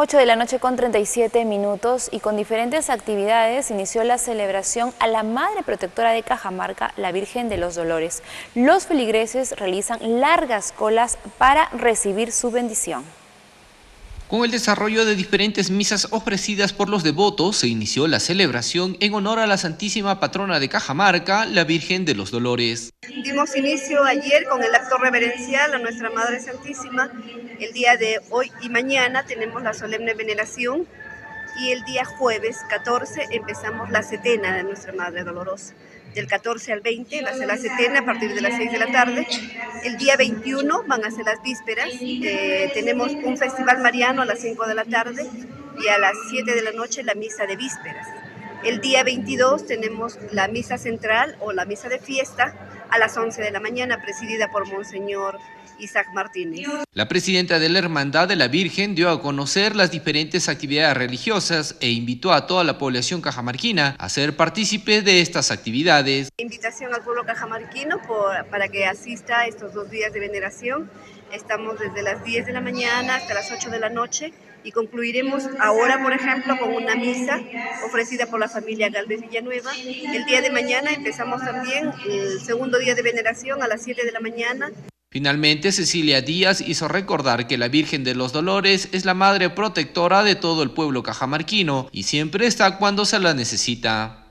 8 de la noche con 37 minutos y con diferentes actividades inició la celebración a la Madre Protectora de Cajamarca, la Virgen de los Dolores. Los feligreses realizan largas colas para recibir su bendición. Con el desarrollo de diferentes misas ofrecidas por los devotos, se inició la celebración en honor a la Santísima Patrona de Cajamarca, la Virgen de los Dolores. Dimos inicio ayer con el acto reverencial a nuestra Madre Santísima. El día de hoy y mañana tenemos la solemne veneración y el día jueves 14 empezamos la setena de nuestra Madre Dolorosa del 14 al 20 va a ser la setena a partir de las 6 de la tarde. El día 21 van a ser las vísperas. Eh, tenemos un festival mariano a las 5 de la tarde y a las 7 de la noche la misa de vísperas. El día 22 tenemos la misa central o la misa de fiesta a las 11 de la mañana, presidida por Monseñor Isaac Martínez. La presidenta de la Hermandad de la Virgen dio a conocer las diferentes actividades religiosas e invitó a toda la población cajamarquina a ser partícipe de estas actividades. Invitación al pueblo cajamarquino para que asista a estos dos días de veneración. Estamos desde las 10 de la mañana hasta las 8 de la noche y concluiremos ahora, por ejemplo, con una misa ofrecida por la familia Galvez Villanueva. El día de mañana empezamos también el segundo día de veneración a las 7 de la mañana. Finalmente, Cecilia Díaz hizo recordar que la Virgen de los Dolores es la madre protectora de todo el pueblo cajamarquino y siempre está cuando se la necesita.